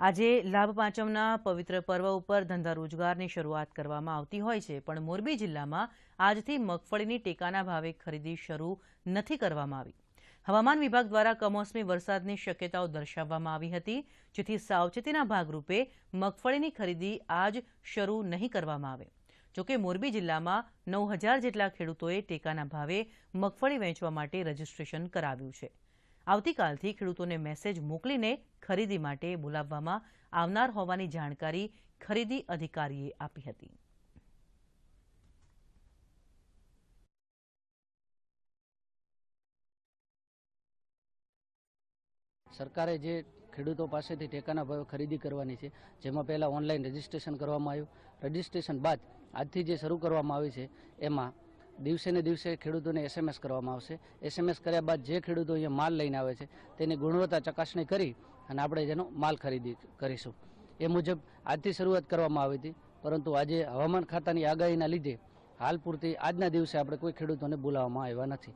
આજે લાભ પાંચમના પવિત્ર પર્વ ઉપર ધંધા રોજગારની શરૂઆત કરવામાં આવતી હોય છે, પણ મોરબી જિલ્લામાં આજથી મગફળીની ટેકાના ભાવે ખરીદી શરૂ નથી કરવામાં આવી. હવામાન વિભાગ દ્વારા કમોસમી વરસાદની શક્યતાઓ દર્શાવવામાં આવી હતી, જેથી સાવચેતીના ભાગરૂપે મગફળીની ખરીદી આજ શરૂ નહીં કરવામાં આવે. જોકે મોરબી જિલ્લામાં નવ હજાર જેટલા ખેડૂતોએ ટેકાના ભાવે મગફળી વેચવા માટે રજીસ્ટ્રેશન કરાવ્યું છે. આવતીકાલથી ખેડૂતોને મેસેજ મોકલીને ખરીદી માટે બોલાવવામાં આવનાર હોવાની જાણકારી ખરીદી અધિકારીએ આપી હતી. સરકારે જે ખેડૂતો પાસેથી ટેકાના ભાવે ખરીદી કરવાની છે, જેમાં પહેલાં ઓનલાઈન રજીસ્ટ્રેશન કરવામાં આવ્યું. રજીસ્ટ્રેશન બાદ આજથી જે શરૂ કરવામાં આવી છે, એમાં દિવસે ને દિવસે ખેડૂતોને એસએમએસ કરવામાં આવશે. એસએમએસ કર્યા બાદ જે ખેડૂતો અહીંયા માલ લઈને આવે છે, તેની ગુણવત્તા ચકાસણી કરી અને આપણે જેનો માલ ખરીદી કરીશું. એ મુજબ આજથી શરૂઆત કરવામાં આવી હતી, પરંતુ આજે હવામાન ખાતાની આગાહીના લીધે હાલ પૂરતી આજના દિવસે આપણે કોઈ ખેડૂતોને બોલાવવામાં આવ્યા નથી.